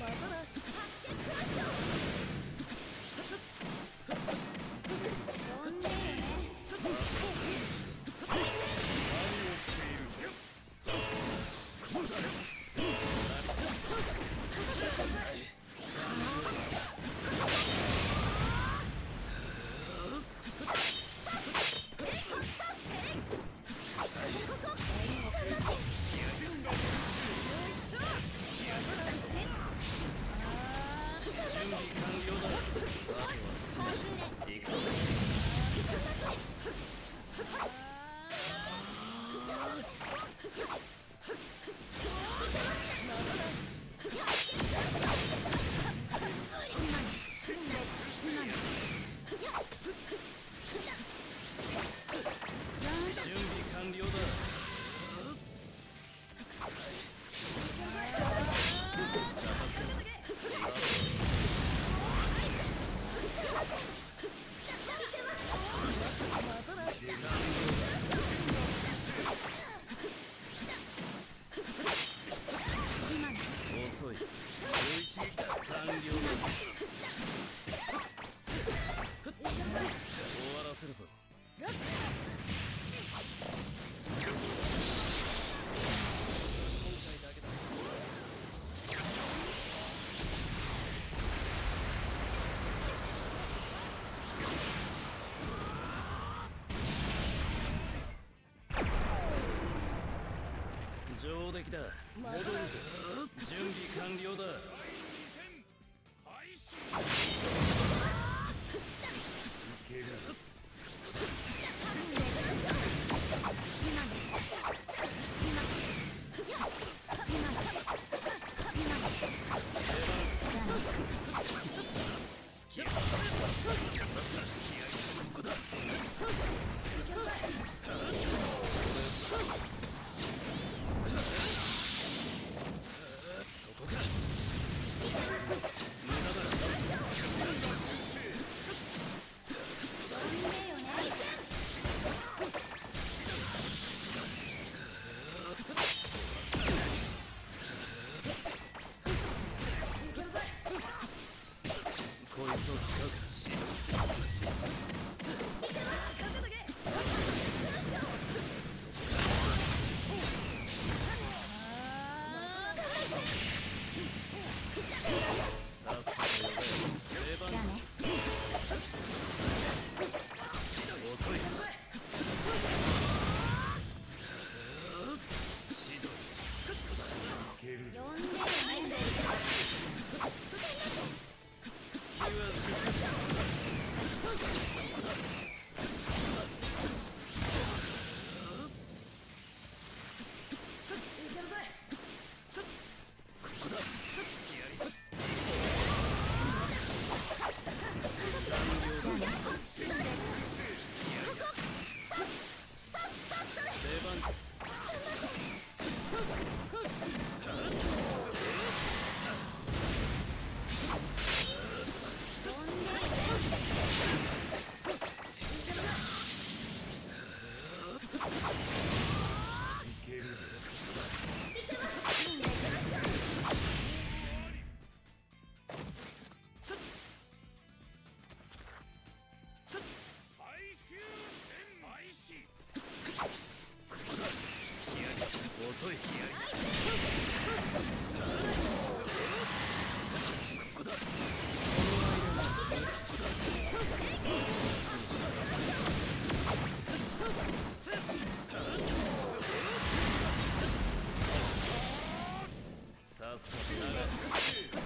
marvelous. Let's go. 上出来だ。戻るぞ。準備完了だ。いけこいつを近くじゃあね。ハハハハ!遅いここさっさ